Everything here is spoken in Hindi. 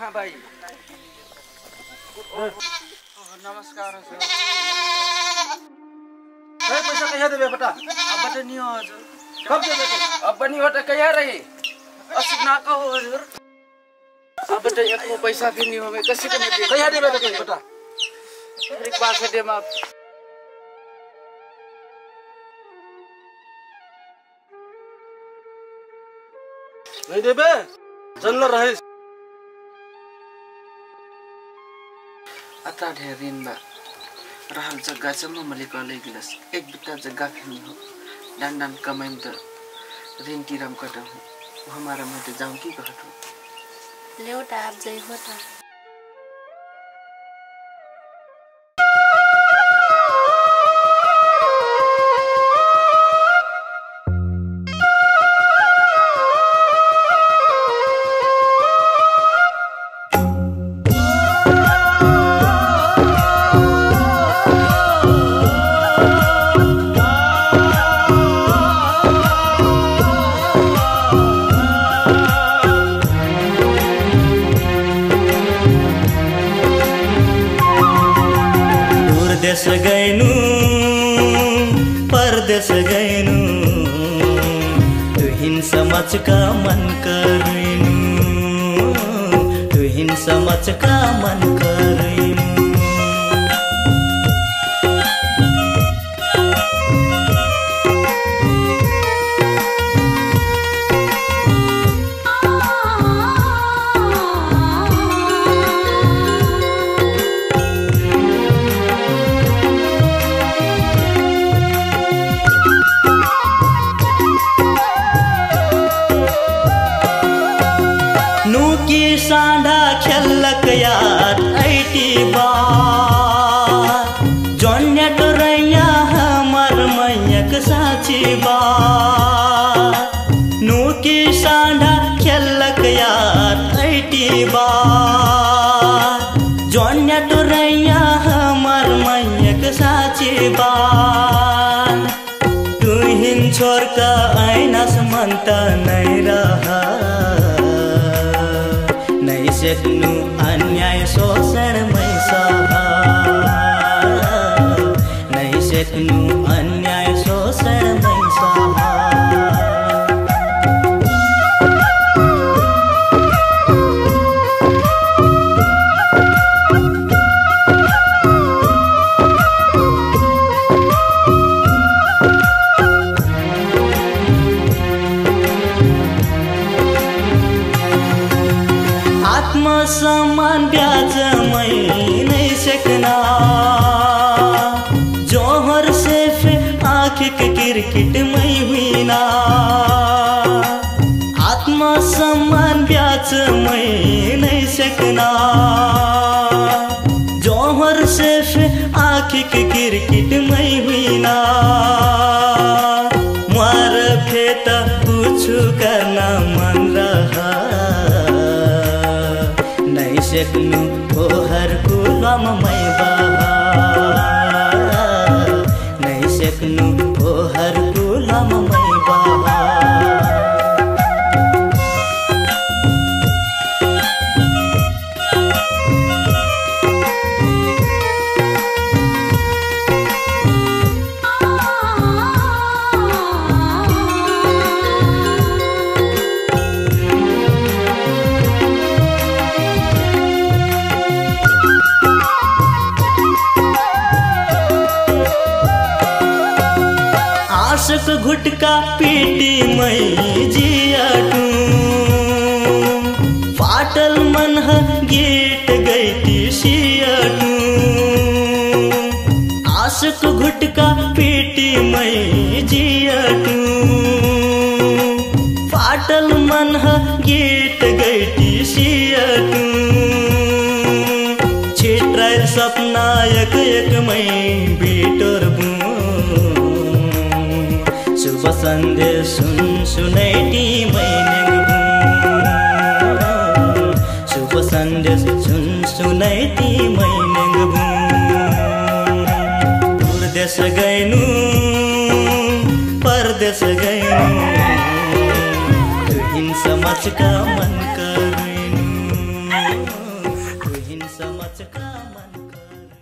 कहाँ भाई। नमस्कार पैसा कैसा देबे बेटा? अब त नि हो हजुर कब देबे अब पनि हो त कहाँ रही? अस्सी नाका हो हजुर। अब त एकको पैसा फिर्नी हो मैं कसै पनि दे कैसा देबे तो बेटा? फिर पास दे मा नहीं देबे? चल रहे। अता ढेर ऋणमा रहल जग्गा चाहिँ मैले कलै गिलास। एक बित्ता जग्गा फिर्नी हो। डान डान कमाइन त ऋण तिरम कटा हो। हमारा मैं तो जाऊँ की कहत हूँ ल्याउटा आप जै हो त। परदेश गइनु परदेश गइनु तुहिन समचका मन करिनु तुहिन हिंसा मचका मन कर साँडा खेल्लक यार ऐटी बा जन्य डोरैया हमर मैयक साँची बा नुकी खेल्लक यार ऐटी बा जन्य डोरैया हमर मैयक साँची बा तुहिन छोड़का ऐनास मन त सेक्नु अन्याय शोषण मै सह नै सेक्नु अन्याय आत्मसम्मान ब्याजमै नै सेक्ना। जोहर सेफ़ आँखिक किरकिटमै हुइना आत्मसम्मान ब्याजमै नै सेक्ना। जोहर सेफ़ आँखिक किरकिटमै हुइना मार नै सेक्नु पोहर कुलम मै बहा नै सेक्नु पोहर आशक घुटका पीटी मई जियाटू फाटल मन गेट गईती सियाटू आशक घुटका पीटी मई जियाटू फाटल मन गेट गईती सियाटू छिट्राइल सपना एक एक मै बिटोर बुँ बसन्दे सुन सुनै टिमै शुभ सन्देश सुन सुनै टिमै परदेश गइनु परदेश गइनु हिंसा मचका मनका